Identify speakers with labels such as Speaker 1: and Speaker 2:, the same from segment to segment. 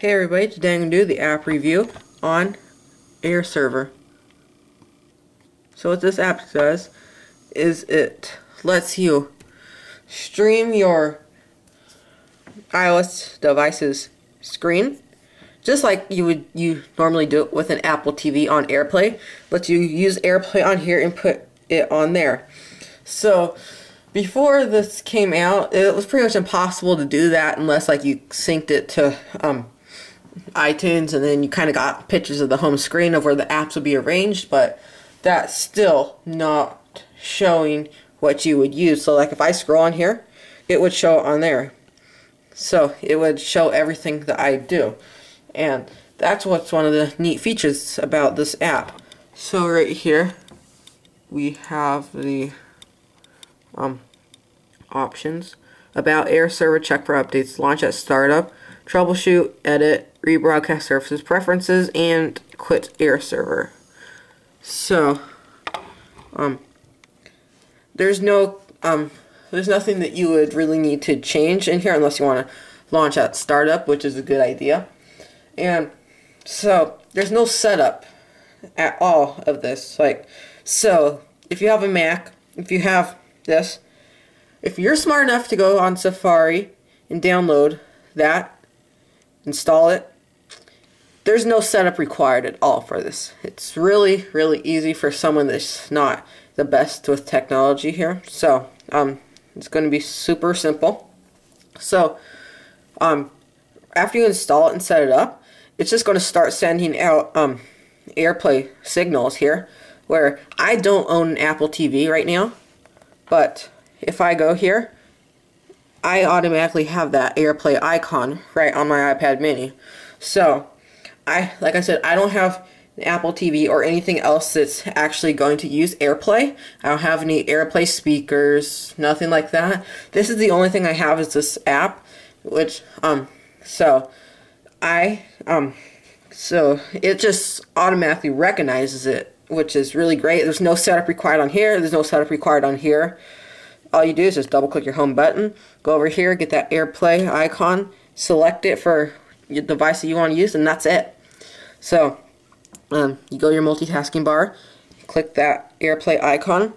Speaker 1: Hey everybody, today I'm going to do the app review on AirServer. So what this app does is it lets you stream your iOS device's screen just like you would you normally do it with an Apple TV on AirPlay. Lets you use AirPlay on here and put it on there. So before this came out, it was pretty much impossible to do that unless like you synced it to um, iTunes and then you kind of got pictures of the home screen of where the apps would be arranged, but that's still not showing what you would use. So like if I scroll on here, it would show on there. So it would show everything that I do. And that's what's one of the neat features about this app. So right here, we have the um, options. About AirServer, check for updates, launch at startup, troubleshoot, edit, rebroadcast services preferences, and quit AirServer. So, um, there's no, um, there's nothing that you would really need to change in here unless you want to launch at startup, which is a good idea. And so, there's no setup at all of this. Like, so, if you have a Mac, if you have this, if you're smart enough to go on Safari and download that, install it, there's no setup required at all for this. It's really, really easy for someone that's not the best with technology here. So, um, it's going to be super simple. So, um, after you install it and set it up, it's just going to start sending out um, AirPlay signals here. Where I don't own an Apple TV right now, but if I go here, I automatically have that AirPlay icon right on my iPad mini. So, I like I said, I don't have an Apple TV or anything else that's actually going to use AirPlay. I don't have any AirPlay speakers, nothing like that. This is the only thing I have is this app, which um so I um so it just automatically recognizes it, which is really great. There's no setup required on here. There's no setup required on here. All you do is just double click your home button, go over here, get that AirPlay icon, select it for your device that you want to use, and that's it. So, um, you go to your multitasking bar, click that AirPlay icon.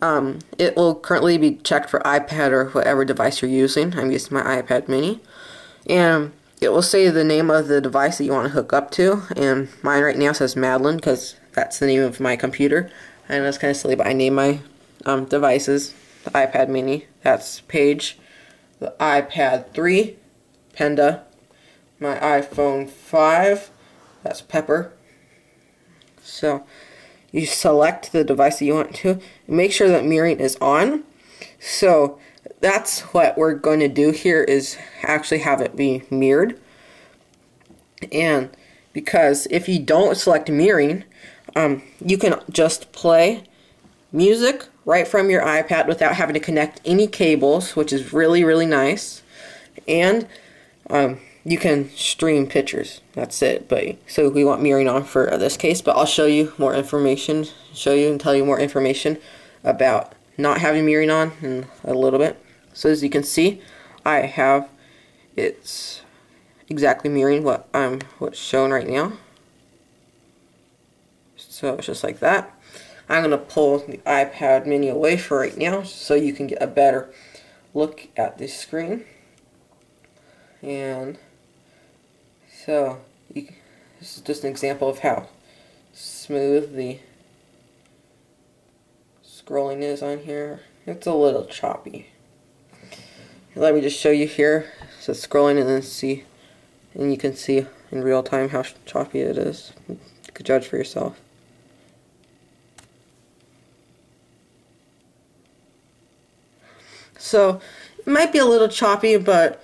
Speaker 1: Um, it will currently be checked for iPad or whatever device you're using. I'm using my iPad mini. And it will say the name of the device that you want to hook up to. And mine right now says Madeline because that's the name of my computer. And that's kind of silly, but I name my um, devices the iPad mini. That's Paige. The iPad 3, Penda. My iPhone 5, that's Pepper. So you select the device that you want to. Make sure that mirroring is on. So that's what we're going to do here is actually have it be mirrored. And because if you don't select mirroring, um, you can just play music right from your iPad without having to connect any cables, which is really, really nice. And um, you can stream pictures. That's it. But so we want mirroring on for this case, but I'll show you more information, show you and tell you more information about not having mirroring on in a little bit. So as you can see, I have it's exactly mirroring what I'm what's shown right now. So it's just like that. I'm going to pull the iPad mini away for right now so you can get a better look at this screen. And so you, this is just an example of how smooth the scrolling is on here. It's a little choppy. Let me just show you here. So scrolling and then see, and you can see in real time how choppy it is. You could judge for yourself. So it might be a little choppy, but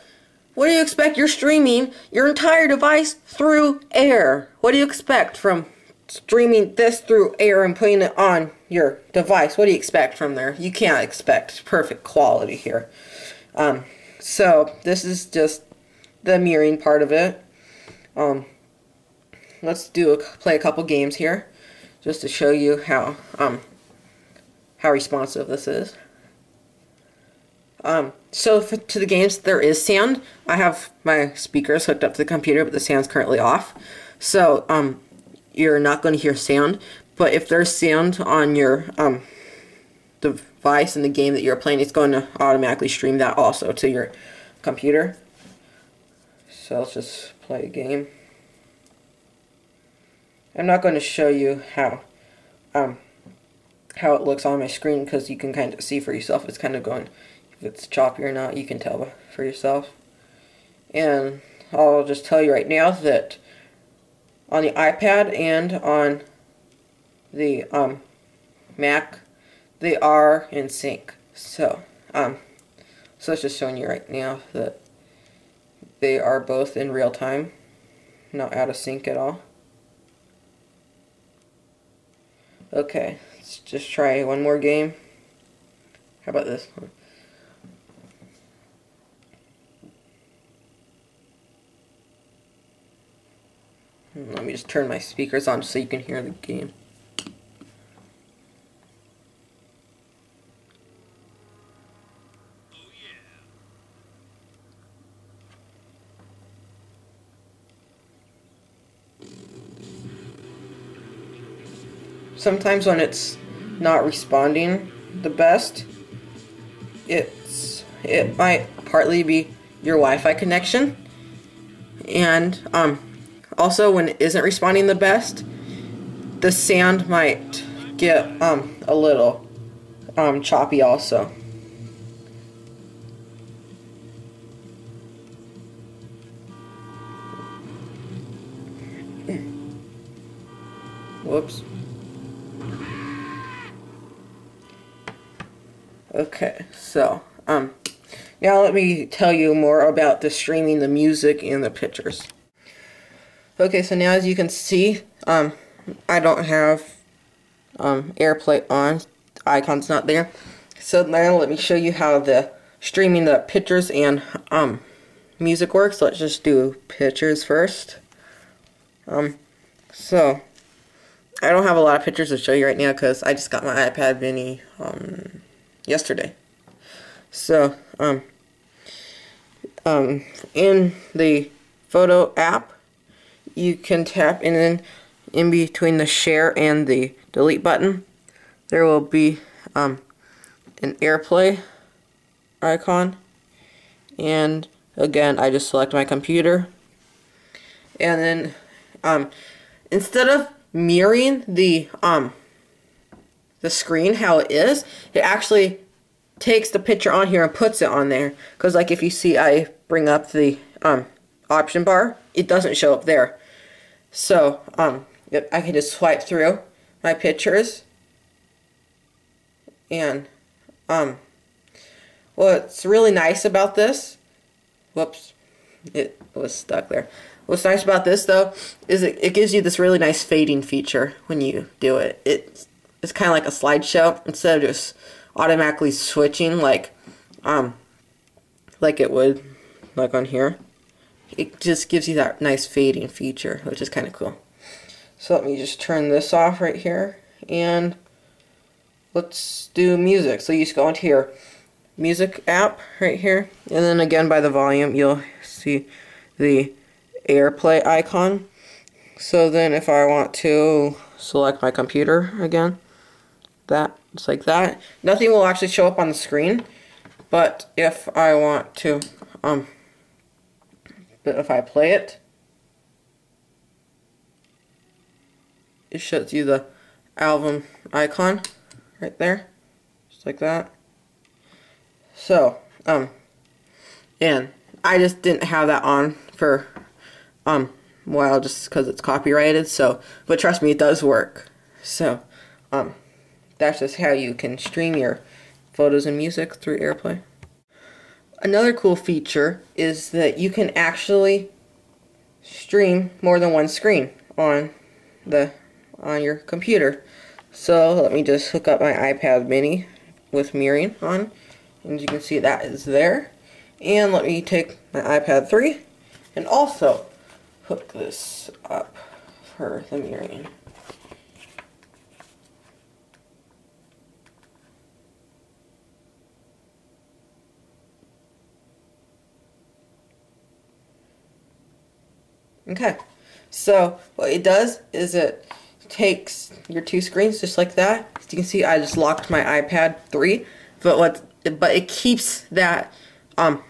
Speaker 1: what do you expect? You're streaming your entire device through air. What do you expect from streaming this through air and putting it on your device? What do you expect from there? You can't expect perfect quality here. Um, so this is just the mirroring part of it. Um, let's do a, play a couple games here, just to show you how um, how responsive this is. Um, so to the games, there is sound. I have my speakers hooked up to the computer, but the sound's currently off. So um, you're not going to hear sound. But if there's sound on your um, device in the game that you're playing, it's going to automatically stream that also to your computer. So let's just play a game. I'm not going to show you how um, how it looks on my screen because you can kind of see for yourself. It's kind of going, if it's choppy or not, you can tell for yourself. And I'll just tell you right now that on the iPad and on the um, Mac, they are in sync. So, um, so it's just showing you right now that they are both in real time, not out of sync at all. Okay, let's just try one more game. How about this one? Hmm, let me turn my speakers on so you can hear the game. sometimes when it's not responding the best, it's it might partly be your Wi-Fi connection, and um, also when it isn't responding the best, the sound might get um a little um choppy also. Whoops. Okay, so, um, now let me tell you more about the streaming the music and the pictures. Okay, so now as you can see, um, I don't have, um, AirPlay on, icon's not there. So now let me show you how the streaming the pictures and, um, music works. Let's just do pictures first. Um, so, I don't have a lot of pictures to show you right now because I just got my iPad mini, um, yesterday. So, um, um, in the photo app, you can tap in, in between the share and the delete button, there will be um, an AirPlay icon. And again, I just select my computer. And then um, instead of mirroring the um, the screen how it is, it actually takes the picture on here and puts it on there. Because like if you see I bring up the um, option bar, it doesn't show up there. So um, I can just swipe through my pictures. And um, what's really nice about this, whoops, it was stuck there. What's nice about this though is it, it gives you this really nice fading feature when you do it. It's it's kind of like a slideshow instead of just automatically switching like um like it would like on here it just gives you that nice fading feature which is kind of cool. So let me just turn this off right here and let's do music. So you just go into your music app right here and then again by the volume you'll see the airplay icon. So then if I want to select my computer again that, just like that. Nothing will actually show up on the screen, but if I want to, um, but if I play it, it shows you the album icon right there, just like that. So, um, and I just didn't have that on for, um, while just because it's copyrighted, so, but trust me, it does work. So, um, that's just how you can stream your photos and music through AirPlay. Another cool feature is that you can actually stream more than one screen on the on your computer. So let me just hook up my iPad mini with mirroring on. And you can see that is there. And let me take my iPad 3 and also hook this up for the mirroring. Okay, so what it does is it takes your two screens just like that. As you can see, I just locked my iPad 3, but what but it keeps that um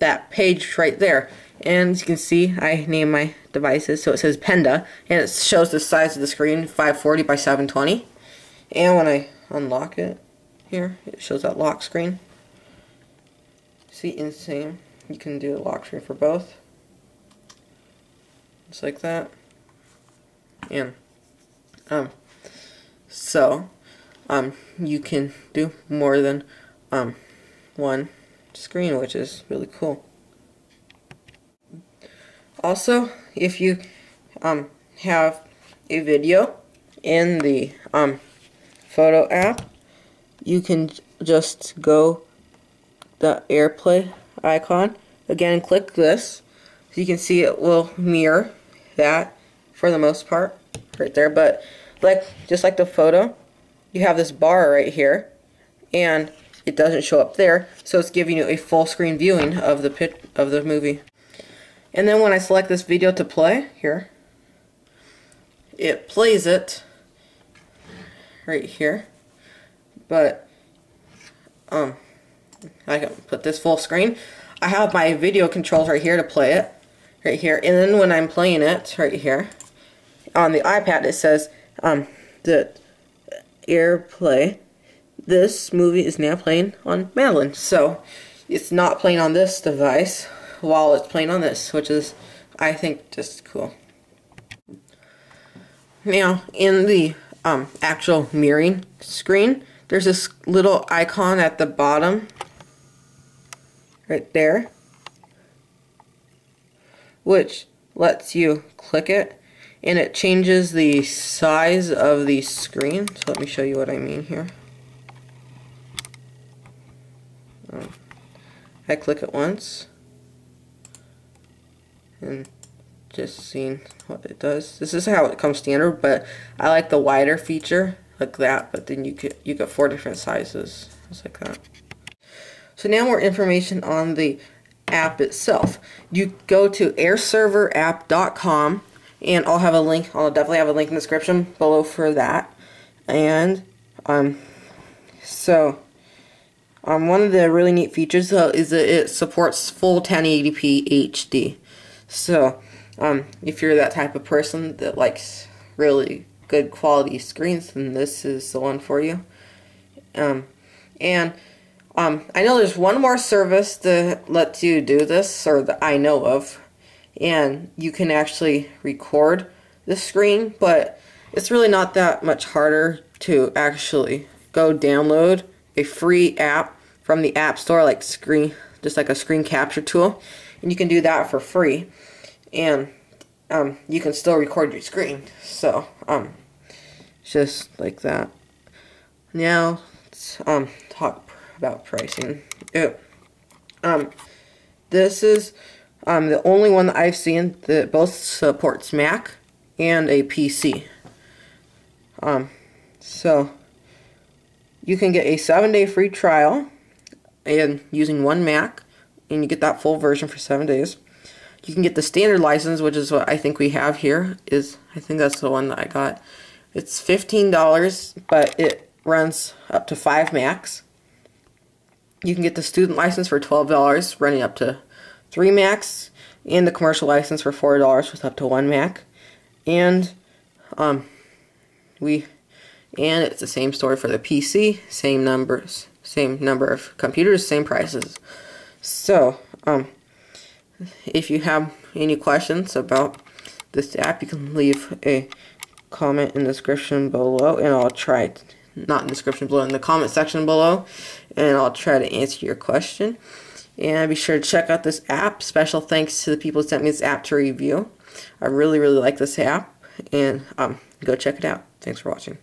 Speaker 1: that page right there. And as you can see, I name my devices. So it says Penda, and it shows the size of the screen, 540 by 720. And when I unlock it here, it shows that lock screen. See, insane. You can do a lock screen for both. Just like that. And, um, so, um, you can do more than, um, one screen, which is really cool. Also, if you um, have a video in the um, photo app, you can just go the AirPlay icon again click this so you can see it will mirror that for the most part right there. But like just like the photo you have this bar right here and it doesn't show up there so it's giving you a full screen viewing of the pit of the movie. And then when I select this video to play here it plays it right here. But um I can put this full screen. I have my video controls right here to play it right here and then when I'm playing it right here on the iPad it says um the AirPlay this movie is now playing on Madeline. So it's not playing on this device while it's playing on this, which is, I think, just cool. Now, in the um, actual mirroring screen, there's this little icon at the bottom, right there, which lets you click it, and it changes the size of the screen. So let me show you what I mean here. Um, I click it once and just seeing what it does. This is how it comes standard, but I like the wider feature like that, but then you get you get four different sizes. Just like that. So now more information on the app itself. You go to airserverapp.com and I'll have a link, I'll definitely have a link in the description below for that. And um so um, one of the really neat features though is that it supports full 1080p HD. So um, if you're that type of person that likes really good quality screens, then this is the one for you. Um, and um, I know there's one more service that lets you do this, or that I know of, and you can actually record the screen, but it's really not that much harder to actually go download a free app from the App Store, like screen, just like a screen capture tool, and you can do that for free, and um, you can still record your screen. So, um, just like that. Now, um talk about pricing. Um, this is um the only one that I've seen that both supports Mac and a PC. Um, so you can get a seven day free trial and using one Mac, and you get that full version for seven days. You can get the standard license, which is what I think we have here. Is I think that's the one that I got. It's fifteen dollars, but it runs up to five Macs. You can get the student license for twelve dollars, running up to three Macs, and the commercial license for four dollars with up to one Mac. And um, we and it's the same story for the PC, same numbers, same number of computers, same prices. So, um, if you have any questions about this app, you can leave a comment in the description below, and I'll try, not in the description below, in the comment section below, and I'll try to answer your question. And be sure to check out this app. Special thanks to the people who sent me this app to review. I really, really like this app, and um, go check it out. Thanks for watching.